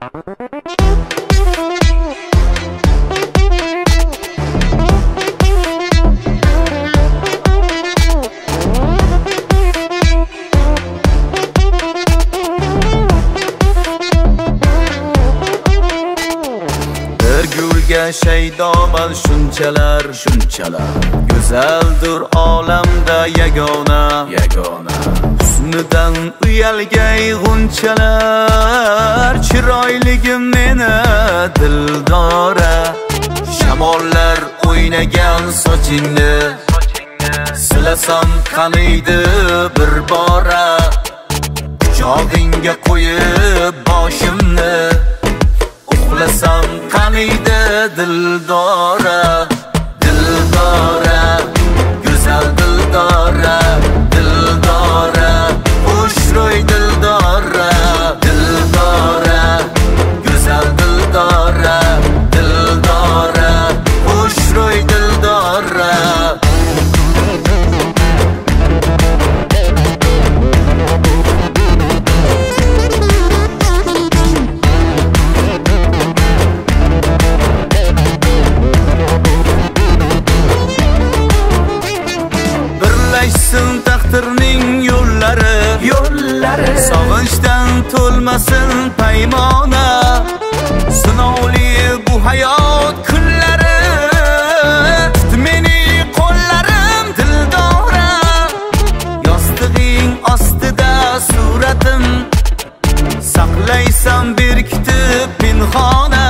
Gülge şeydoman şunçalar Şunçalar Güzeldir alamda yegona Yegona husnidan uyalgay g'unchalar chiroyligim meni dildora. Shamollar o'ynagan sochingni silasam qaniydi bir bora. Quchog'ingga qo'yib boshimni uxlasam qaniydi dildora. Taqdirning yo'llari. Yo'llari. Sog'inchdan to'lmasin paymona. Sinovli bu hayot kunlari. Tut meni qo'llarim dildora. Yostig'ing ostida suratim. Saqlaysan berkitib pinhona